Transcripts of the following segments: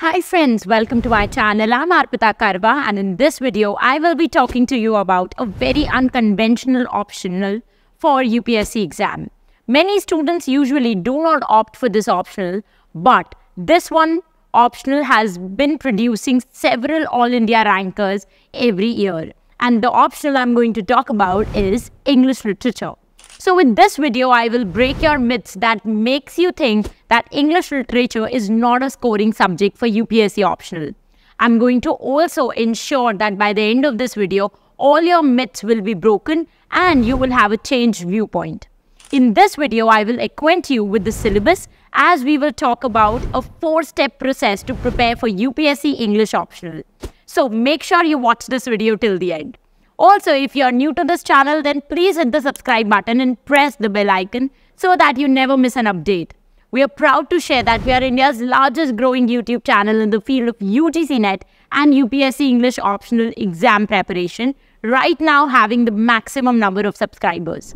Hi friends, welcome to my channel. I'm Arpita Karwa and in this video, I will be talking to you about a very unconventional optional for UPSC exam. Many students usually do not opt for this optional, but this one optional has been producing several All India rankers every year. And the optional I'm going to talk about is English Literature. So with this video, I will break your myths that makes you think that English literature is not a scoring subject for UPSC optional. I'm going to also ensure that by the end of this video, all your myths will be broken and you will have a changed viewpoint. In this video, I will acquaint you with the syllabus as we will talk about a four-step process to prepare for UPSC English optional. So make sure you watch this video till the end. Also, if you are new to this channel, then please hit the subscribe button and press the bell icon so that you never miss an update. We are proud to share that we are India's largest growing YouTube channel in the field of UGC NET and UPSC English optional exam preparation, right now having the maximum number of subscribers.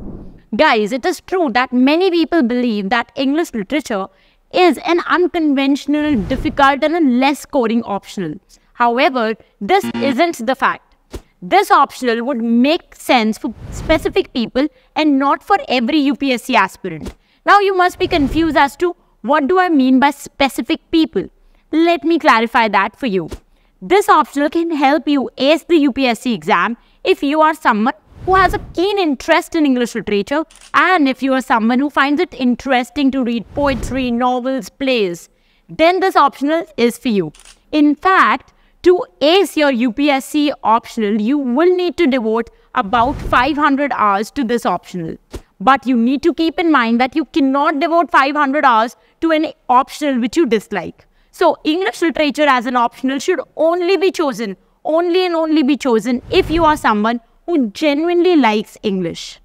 Guys, it is true that many people believe that English literature is an unconventional, difficult and a less scoring optional. However, this isn't the fact. This optional would make sense for specific people and not for every UPSC aspirant. Now you must be confused as to what do I mean by specific people. Let me clarify that for you. This optional can help you ace the UPSC exam if you are someone who has a keen interest in English literature and if you are someone who finds it interesting to read poetry, novels, plays, then this optional is for you. In fact, to ace your UPSC optional, you will need to devote about 500 hours to this optional. But you need to keep in mind that you cannot devote 500 hours to an optional which you dislike. So English literature as an optional should only be chosen, only and only be chosen if you are someone who genuinely likes English.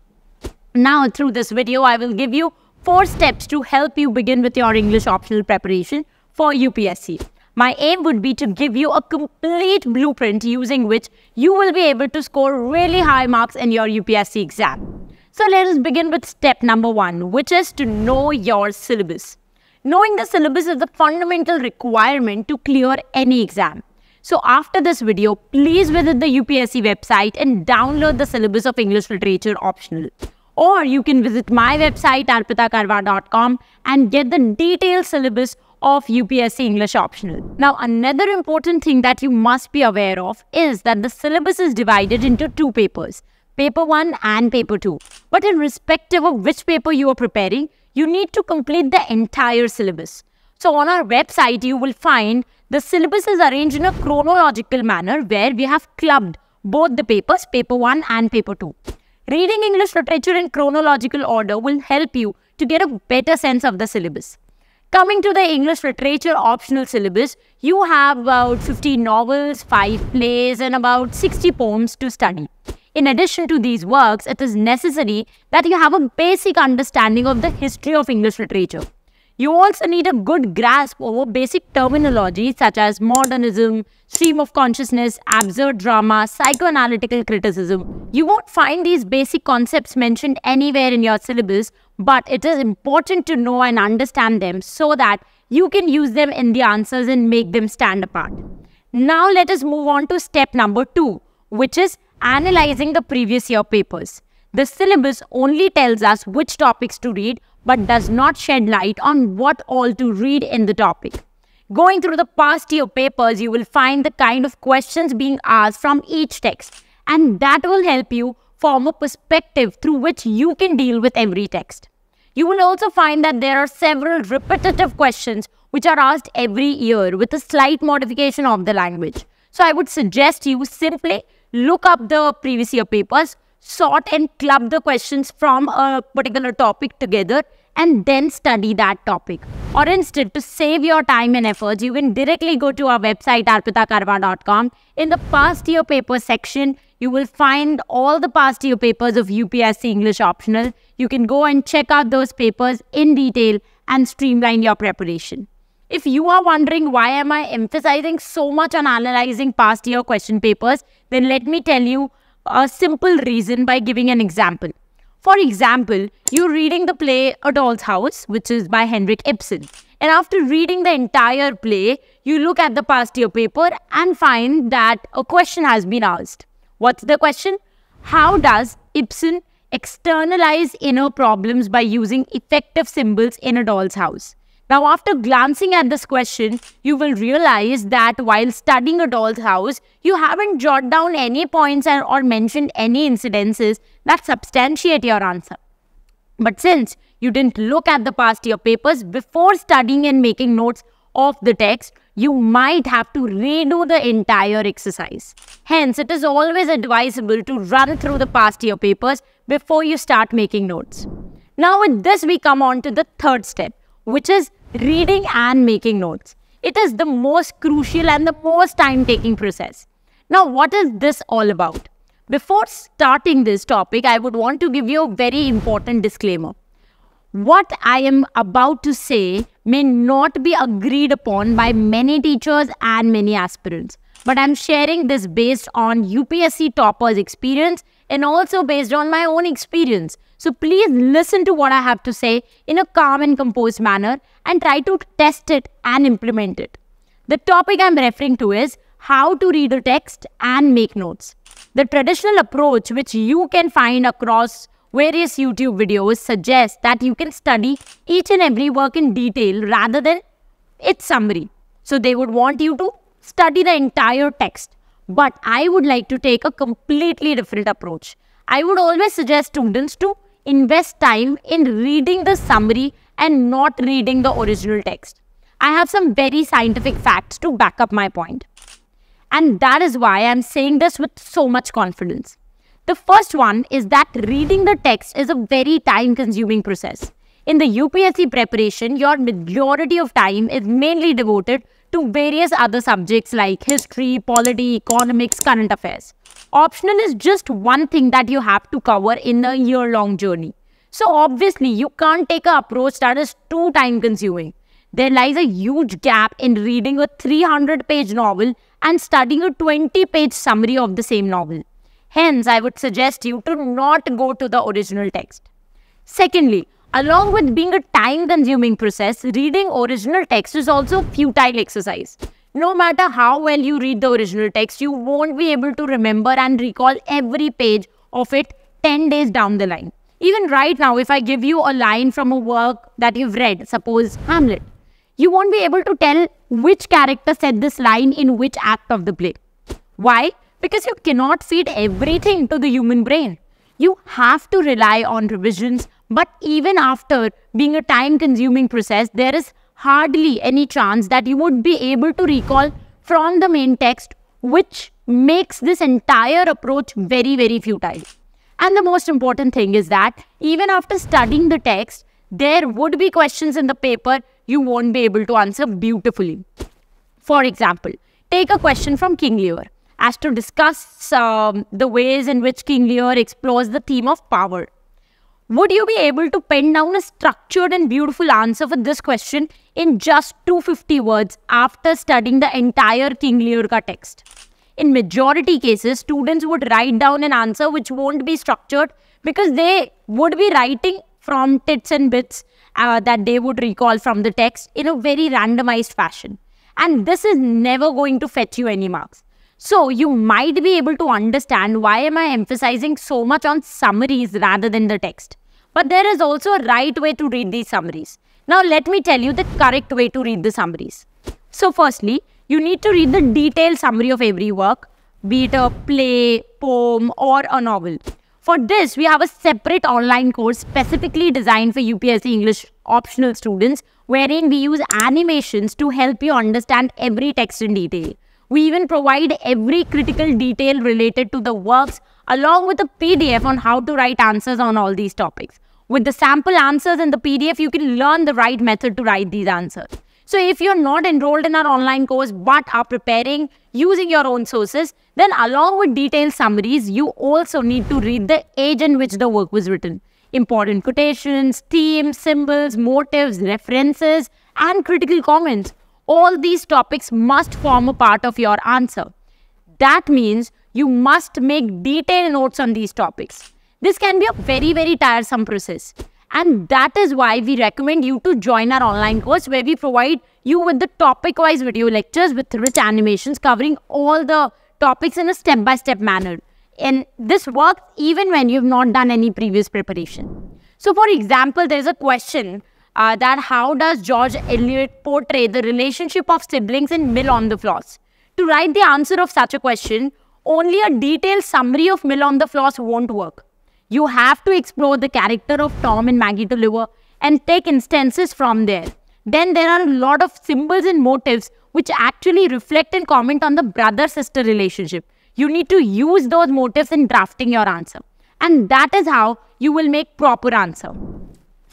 Now through this video, I will give you four steps to help you begin with your English optional preparation for UPSC. My aim would be to give you a complete blueprint using which you will be able to score really high marks in your UPSC exam. So let us begin with step number one, which is to know your syllabus. Knowing the syllabus is the fundamental requirement to clear any exam. So after this video, please visit the UPSC website and download the syllabus of English Literature optional. Or you can visit my website arpitakarwa.com and get the detailed syllabus of UPSC English optional. Now, another important thing that you must be aware of is that the syllabus is divided into two papers, paper 1 and paper 2. But irrespective of which paper you are preparing, you need to complete the entire syllabus. So on our website, you will find the syllabus is arranged in a chronological manner where we have clubbed both the papers, paper 1 and paper 2. Reading English literature in chronological order will help you to get a better sense of the syllabus. Coming to the English literature optional syllabus, you have about 50 novels, 5 plays and about 60 poems to study. In addition to these works, it is necessary that you have a basic understanding of the history of English literature. You also need a good grasp over basic terminology such as modernism, stream of consciousness, absurd drama, psychoanalytical criticism. You won't find these basic concepts mentioned anywhere in your syllabus, but it is important to know and understand them so that you can use them in the answers and make them stand apart. Now let us move on to step number two, which is analyzing the previous year papers. The syllabus only tells us which topics to read but does not shed light on what all to read in the topic. Going through the past year papers, you will find the kind of questions being asked from each text and that will help you form a perspective through which you can deal with every text. You will also find that there are several repetitive questions which are asked every year with a slight modification of the language. So I would suggest you simply look up the previous year papers, sort and club the questions from a particular topic together and then study that topic. Or instead, to save your time and efforts, you can directly go to our website arpitakarwa.com. In the past year paper section, you will find all the past year papers of UPSC English optional. You can go and check out those papers in detail and streamline your preparation. If you are wondering why am I emphasizing so much on analyzing past year question papers, then let me tell you a simple reason by giving an example. For example, you're reading the play A Doll's House, which is by Henrik Ibsen. And after reading the entire play, you look at the past year paper and find that a question has been asked. What's the question? How does Ibsen externalize inner problems by using effective symbols in a doll's house? Now, after glancing at this question, you will realize that while studying a doll's house, you haven't jotted down any points or mentioned any incidences that substantiate your answer. But since you didn't look at the past year papers before studying and making notes of the text, you might have to redo the entire exercise. Hence, it is always advisable to run through the past year papers before you start making notes. Now, with this, we come on to the third step, which is reading and making notes. It is the most crucial and the most time-taking process. Now, what is this all about? Before starting this topic, I would want to give you a very important disclaimer. What I am about to say may not be agreed upon by many teachers and many aspirants, but I'm sharing this based on UPSC toppers' experience and also based on my own experience. So please listen to what I have to say in a calm and composed manner and try to test it and implement it. The topic I'm referring to is how to read a text and make notes. The traditional approach which you can find across various YouTube videos suggests that you can study each and every work in detail rather than its summary. So they would want you to study the entire text. But I would like to take a completely different approach. I would always suggest students to invest time in reading the summary and not reading the original text. I have some very scientific facts to back up my point. And that is why I'm saying this with so much confidence. The first one is that reading the text is a very time consuming process. In the UPSC preparation, your majority of time is mainly devoted to various other subjects like history, polity, economics, current affairs. Optional is just one thing that you have to cover in a year-long journey. So obviously, you can't take an approach that is too time-consuming. There lies a huge gap in reading a 300-page novel and studying a 20-page summary of the same novel. Hence, I would suggest you to not go to the original text. Secondly, along with being a time-consuming process, reading original text is also a futile exercise no matter how well you read the original text, you won't be able to remember and recall every page of it 10 days down the line. Even right now, if I give you a line from a work that you've read, suppose Hamlet, you won't be able to tell which character said this line in which act of the play. Why? Because you cannot feed everything to the human brain. You have to rely on revisions, but even after being a time consuming process, there is hardly any chance that you would be able to recall from the main text, which makes this entire approach very, very futile. And the most important thing is that even after studying the text, there would be questions in the paper you won't be able to answer beautifully. For example, take a question from King Lear as to discuss um, the ways in which King Lear explores the theme of power. Would you be able to pen down a structured and beautiful answer for this question in just 250 words after studying the entire King Lear text? In majority cases, students would write down an answer which won't be structured because they would be writing from tits and bits uh, that they would recall from the text in a very randomized fashion. And this is never going to fetch you any marks. So you might be able to understand why am I emphasizing so much on summaries rather than the text. But there is also a right way to read these summaries. Now let me tell you the correct way to read the summaries. So firstly, you need to read the detailed summary of every work, be it a play, poem or a novel. For this, we have a separate online course specifically designed for UPSC English optional students wherein we use animations to help you understand every text in detail. We even provide every critical detail related to the works along with a PDF on how to write answers on all these topics. With the sample answers and the PDF, you can learn the right method to write these answers. So if you're not enrolled in our online course but are preparing using your own sources, then along with detailed summaries, you also need to read the age in which the work was written. Important quotations, themes, symbols, motives, references, and critical comments all these topics must form a part of your answer. That means you must make detailed notes on these topics. This can be a very, very tiresome process. And that is why we recommend you to join our online course where we provide you with the topic wise video lectures with rich animations covering all the topics in a step by step manner. And this works even when you've not done any previous preparation. So, for example, there's a question uh, that how does George Eliot portray the relationship of siblings in Mill on the Floss? To write the answer of such a question, only a detailed summary of Mill on the Floss won't work. You have to explore the character of Tom and Maggie Tulliver and take instances from there. Then there are a lot of symbols and motifs which actually reflect and comment on the brother-sister relationship. You need to use those motifs in drafting your answer. And that is how you will make proper answer.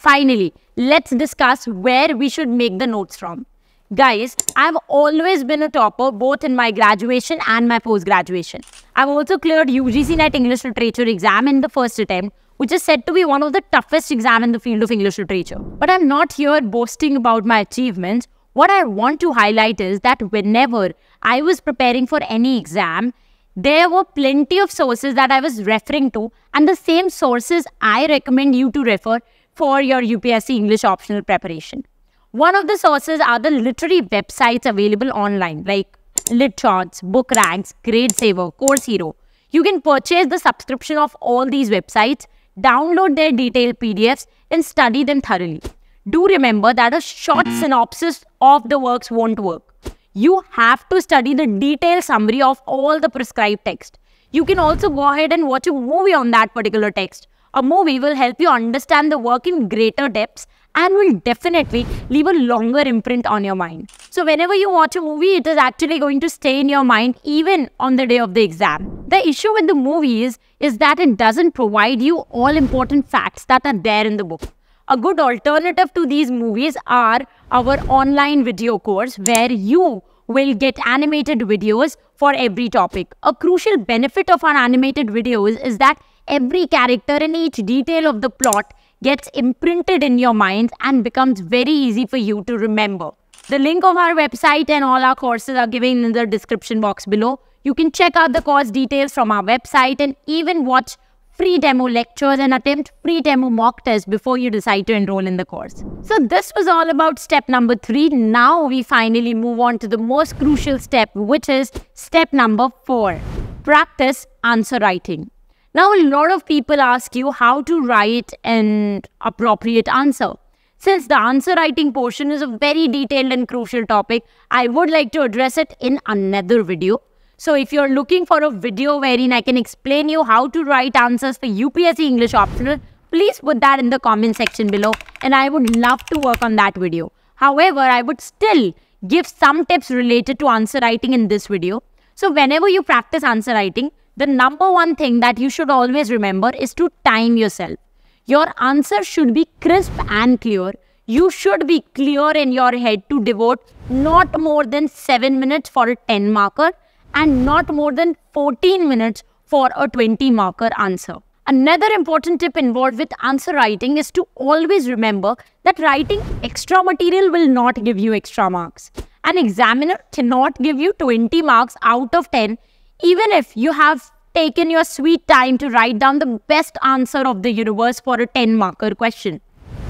Finally, let's discuss where we should make the notes from. Guys, I've always been a topper both in my graduation and my post-graduation. I've also cleared UGC NET English Literature exam in the first attempt, which is said to be one of the toughest exam in the field of English literature. But I'm not here boasting about my achievements. What I want to highlight is that whenever I was preparing for any exam, there were plenty of sources that I was referring to and the same sources I recommend you to refer for your UPSC English optional preparation. One of the sources are the literary websites available online like LitCharts, BookRags, GradeSaver, Course Hero. You can purchase the subscription of all these websites, download their detailed PDFs and study them thoroughly. Do remember that a short synopsis of the works won't work. You have to study the detailed summary of all the prescribed text. You can also go ahead and watch a movie on that particular text. A movie will help you understand the work in greater depths and will definitely leave a longer imprint on your mind. So whenever you watch a movie, it is actually going to stay in your mind even on the day of the exam. The issue with the movies is that it doesn't provide you all important facts that are there in the book. A good alternative to these movies are our online video course where you will get animated videos for every topic. A crucial benefit of our animated videos is that every character and each detail of the plot gets imprinted in your mind and becomes very easy for you to remember. The link of our website and all our courses are given in the description box below. You can check out the course details from our website and even watch free demo lectures and attempt free demo mock tests before you decide to enroll in the course. So this was all about step number three. Now we finally move on to the most crucial step, which is step number four, practice answer writing. Now, a lot of people ask you how to write an appropriate answer. Since the answer writing portion is a very detailed and crucial topic, I would like to address it in another video. So if you're looking for a video wherein I can explain you how to write answers for UPSC English optional, please put that in the comment section below and I would love to work on that video. However, I would still give some tips related to answer writing in this video. So whenever you practice answer writing, the number one thing that you should always remember is to time yourself. Your answer should be crisp and clear. You should be clear in your head to devote not more than 7 minutes for a 10 marker and not more than 14 minutes for a 20 marker answer. Another important tip involved with answer writing is to always remember that writing extra material will not give you extra marks. An examiner cannot give you 20 marks out of 10 even if you have taken your sweet time to write down the best answer of the universe for a 10 marker question.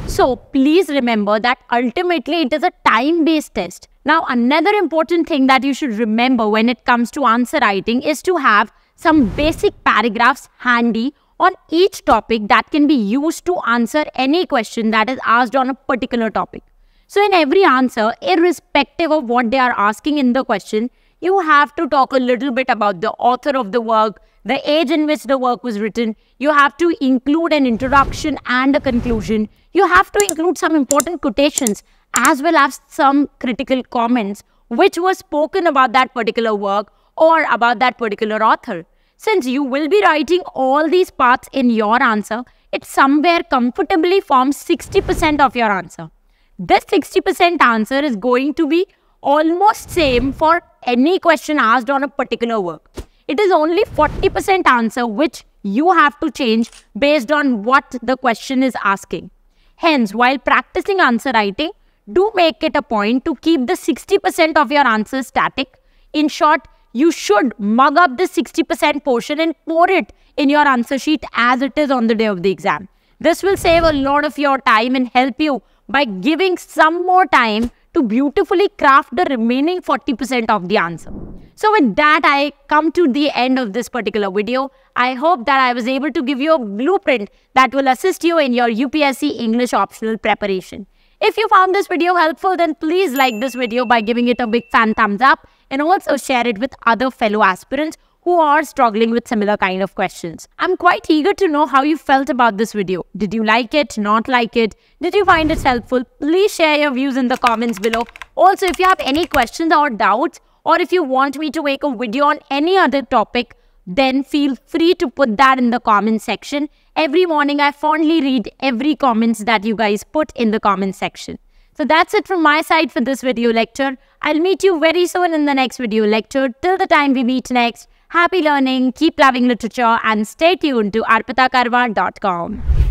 So please remember that ultimately it is a time based test. Now, another important thing that you should remember when it comes to answer writing is to have some basic paragraphs handy on each topic that can be used to answer any question that is asked on a particular topic. So, in every answer, irrespective of what they are asking in the question, you have to talk a little bit about the author of the work, the age in which the work was written. You have to include an introduction and a conclusion. You have to include some important quotations as well as some critical comments which were spoken about that particular work or about that particular author. Since you will be writing all these parts in your answer, it somewhere comfortably forms 60% of your answer. This 60% answer is going to be almost same for any question asked on a particular work. It is only 40% answer which you have to change based on what the question is asking. Hence, while practicing answer writing, do make it a point to keep the 60% of your answers static. In short, you should mug up the 60% portion and pour it in your answer sheet as it is on the day of the exam. This will save a lot of your time and help you by giving some more time to beautifully craft the remaining 40% of the answer. So with that, I come to the end of this particular video. I hope that I was able to give you a blueprint that will assist you in your UPSC English optional preparation. If you found this video helpful, then please like this video by giving it a big fan thumbs up and also share it with other fellow aspirants who are struggling with similar kind of questions. I'm quite eager to know how you felt about this video. Did you like it, not like it? Did you find it helpful? Please share your views in the comments below. Also, if you have any questions or doubts, or if you want me to make a video on any other topic, then feel free to put that in the comment section. Every morning, I fondly read every comments that you guys put in the comment section. So that's it from my side for this video lecture. I'll meet you very soon in the next video lecture. Till the time we meet next, happy learning, keep loving literature and stay tuned to arpitakarwa.com.